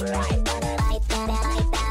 right.